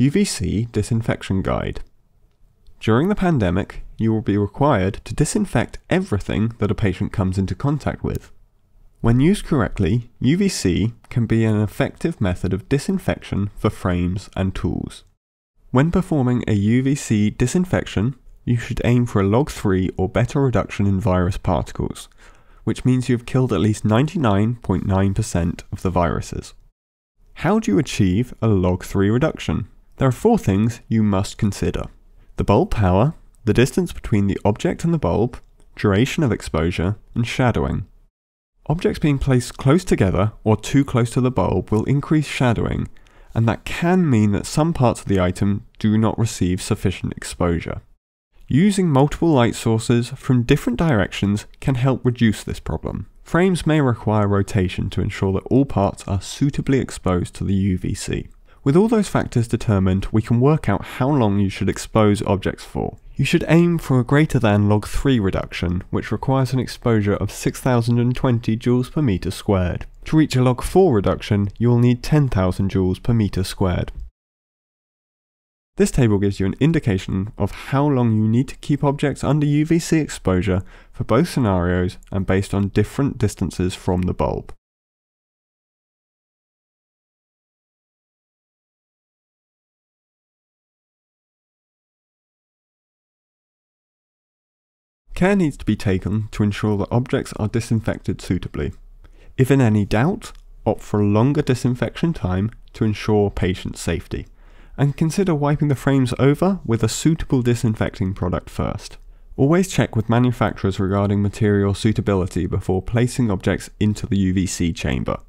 UVC Disinfection Guide. During the pandemic, you will be required to disinfect everything that a patient comes into contact with. When used correctly, UVC can be an effective method of disinfection for frames and tools. When performing a UVC disinfection, you should aim for a log 3 or better reduction in virus particles, which means you have killed at least 99.9% of the viruses. How do you achieve a log 3 reduction? There are four things you must consider. The bulb power, the distance between the object and the bulb, duration of exposure, and shadowing. Objects being placed close together or too close to the bulb will increase shadowing, and that can mean that some parts of the item do not receive sufficient exposure. Using multiple light sources from different directions can help reduce this problem. Frames may require rotation to ensure that all parts are suitably exposed to the UVC. With all those factors determined, we can work out how long you should expose objects for. You should aim for a greater than log 3 reduction, which requires an exposure of 6020 joules per meter squared. To reach a log 4 reduction, you will need 10,000 joules per meter squared. This table gives you an indication of how long you need to keep objects under UVC exposure for both scenarios and based on different distances from the bulb. Care needs to be taken to ensure that objects are disinfected suitably. If in any doubt, opt for a longer disinfection time to ensure patient safety, and consider wiping the frames over with a suitable disinfecting product first. Always check with manufacturers regarding material suitability before placing objects into the UVC chamber.